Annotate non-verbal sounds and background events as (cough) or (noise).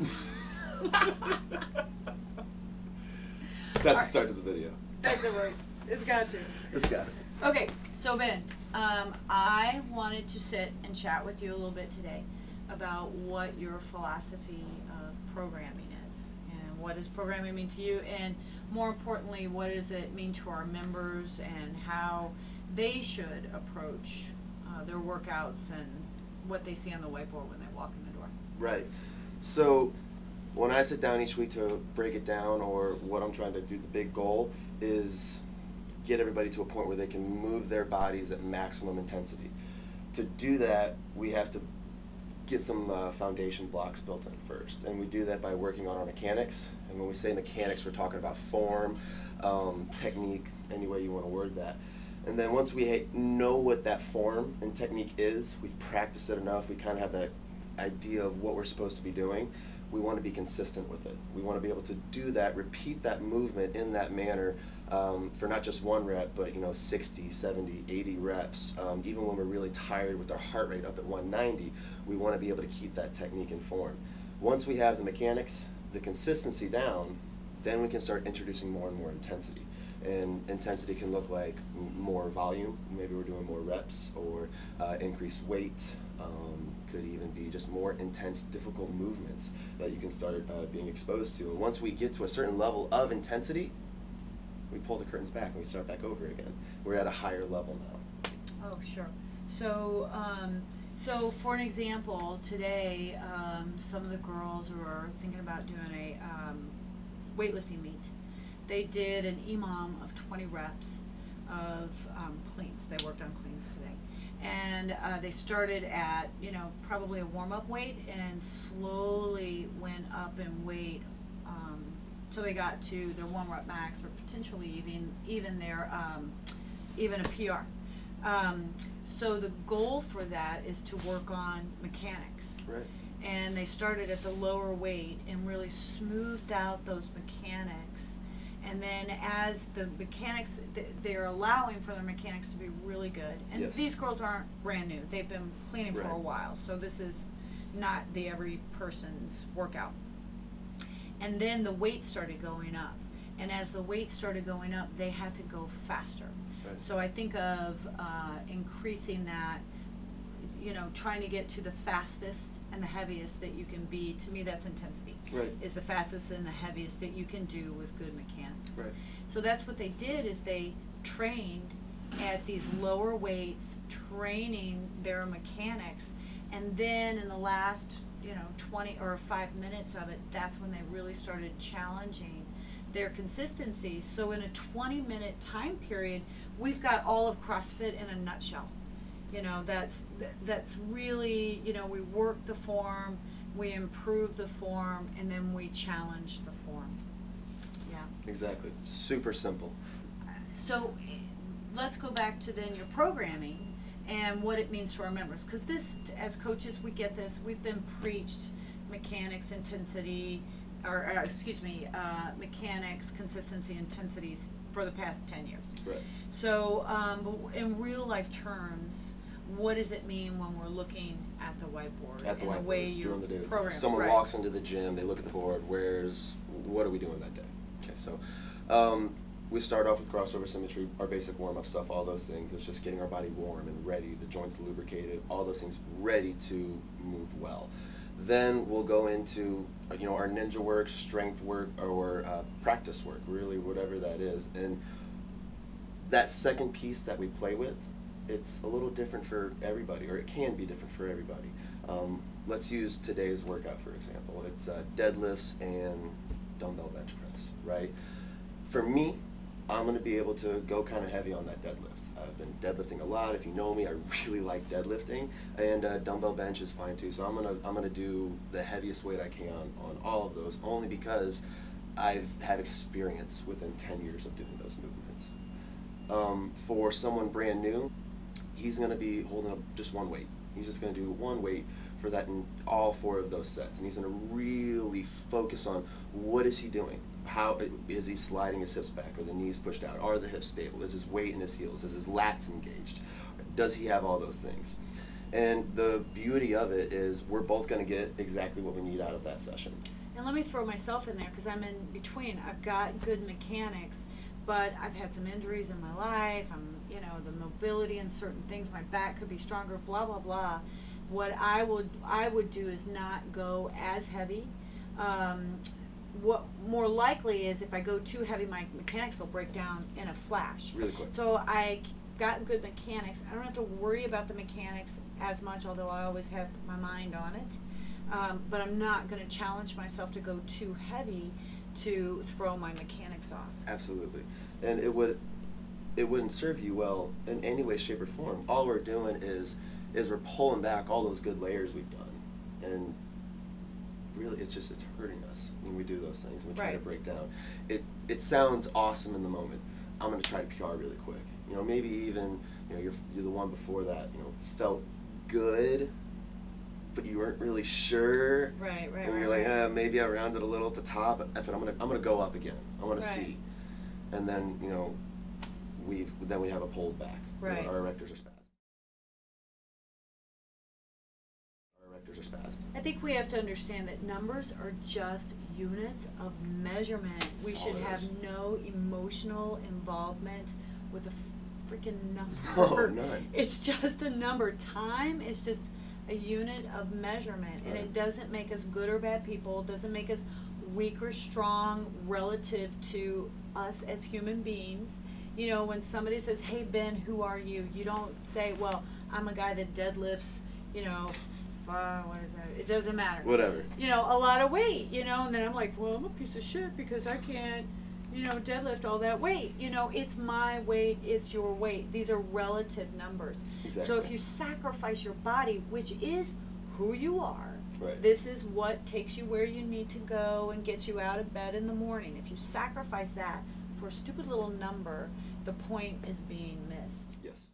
(laughs) That's the start of the video. That's it, right. It's got to. It's got it. Okay, so Ben, um, I wanted to sit and chat with you a little bit today about what your philosophy of programming is and what does programming mean to you and more importantly, what does it mean to our members and how they should approach uh, their workouts and what they see on the whiteboard when they walk in the door. Right. So when I sit down each week to break it down, or what I'm trying to do, the big goal is get everybody to a point where they can move their bodies at maximum intensity. To do that, we have to get some uh, foundation blocks built in first, and we do that by working on our mechanics. And when we say mechanics, we're talking about form, um, technique, any way you want to word that. And then once we know what that form and technique is, we've practiced it enough, we kind of have that idea of what we're supposed to be doing. We want to be consistent with it. We want to be able to do that, repeat that movement in that manner um, for not just one rep, but you know, 60, 70, 80 reps. Um, even when we're really tired with our heart rate up at 190, we want to be able to keep that technique in form. Once we have the mechanics, the consistency down, then we can start introducing more and more intensity and intensity can look like more volume. Maybe we're doing more reps or uh, increased weight. Um, could even be just more intense, difficult movements that you can start uh, being exposed to. And once we get to a certain level of intensity, we pull the curtains back and we start back over again. We're at a higher level now. Oh, sure. So, um, so for an example, today um, some of the girls are thinking about doing a um, weightlifting meet they did an EMOM of 20 reps of um, cleans. They worked on cleans today. And uh, they started at, you know, probably a warm up weight and slowly went up in weight um, until they got to their warm up max or potentially even, even their, um, even a PR. Um, so the goal for that is to work on mechanics. Right. And they started at the lower weight and really smoothed out those mechanics and then as the mechanics they're allowing for their mechanics to be really good and yes. these girls aren't brand new they've been cleaning right. for a while so this is not the every person's workout and then the weight started going up and as the weight started going up they had to go faster right. so i think of uh, increasing that you know trying to get to the fastest and the heaviest that you can be to me that's intensity right. is the fastest and the heaviest that you can do with good mechanics right. so that's what they did is they trained at these lower weights training their mechanics and then in the last you know 20 or 5 minutes of it that's when they really started challenging their consistencies so in a 20 minute time period we've got all of crossfit in a nutshell you know that's that's really you know we work the form we improve the form and then we challenge the form. Yeah. Exactly. Super simple. So let's go back to then your programming and what it means to our members because this as coaches we get this. We've been preached mechanics intensity or, or excuse me uh, mechanics consistency intensities for the past 10 years. Right. So um, in real life terms what does it mean when we're looking at the whiteboard at the and whiteboard, the way you program? Someone right. walks into the gym, they look at the board. Where's what are we doing that day? Okay, so um, we start off with crossover symmetry, our basic warm up stuff, all those things. It's just getting our body warm and ready, the joints lubricated, all those things ready to move well. Then we'll go into you know our ninja work, strength work, or uh, practice work, really whatever that is, and that second piece that we play with it's a little different for everybody, or it can be different for everybody. Um, let's use today's workout for example. It's uh, deadlifts and dumbbell bench press, right? For me, I'm going to be able to go kind of heavy on that deadlift. I've been deadlifting a lot. If you know me, I (laughs) really like deadlifting, and uh, dumbbell bench is fine too. So I'm gonna I'm gonna do the heaviest weight I can on all of those, only because I've had experience within 10 years of doing those movements. Um, for someone brand new, he's going to be holding up just one weight. He's just going to do one weight for that in all four of those sets, and he's going to really focus on what is he doing. How uh, is he sliding his hips back? Are the knees pushed out? Are the hips stable? Is his weight in his heels? Is his lats engaged? Does he have all those things? And the beauty of it is we're both going to get exactly what we need out of that session. And let me throw myself in there because I'm in between. I've got good mechanics, but I've had some injuries in my life. I'm, you know, the mobility in certain things. My back could be stronger. Blah blah blah. What I would I would do is not go as heavy. Um, what more likely is if I go too heavy, my mechanics will break down in a flash. Really quick. So I got good mechanics. I don't have to worry about the mechanics as much, although I always have my mind on it. Um, but I'm not going to challenge myself to go too heavy to throw my mechanics off. Absolutely. And it would it wouldn't serve you well in any way, shape, or form. All we're doing is is we're pulling back all those good layers we've done. And really it's just it's hurting us when we do those things and we try to break down. It it sounds awesome in the moment. I'm gonna try to PR really quick. You know, maybe even, you know, you're you're the one before that, you know, felt good but you weren't really sure. Right, right, right, like, right. uh, maybe I rounded a little at the top. but F it, I'm gonna I'm gonna go up again. I want Right. to see, and then you know, we've then we have a pulled back. You know, Right. our erectors are spazzed. Our erectors are spazzed. I think we have to understand that numbers are just units of measurement. We That's should have is. no emotional involvement with a freaking (laughs) number. Oh, none. It's just a number. Time is just a unit of measurement, and it Right. doesn't make us good or bad people. Doesn't make us weak or strong relative to us as human beings. You know, when somebody says, "Hey Ben, who are you?" You don't say, "Well, I'm a guy that deadlifts." You know, f- uh, what is that? It doesn't matter Whatever. you know, a lot of weight, you know, and then I'm like, well, I'm a piece of shit because I can't, you know, deadlift all that weight. You know, it's my weight, it's your weight. These are relative numbers. Exactly. So if you sacrifice your body, which is who you are, Right. this is what takes you where you need to go and gets you out of bed in the morning. If you sacrifice that for a stupid little number, the point is being missed. Yes.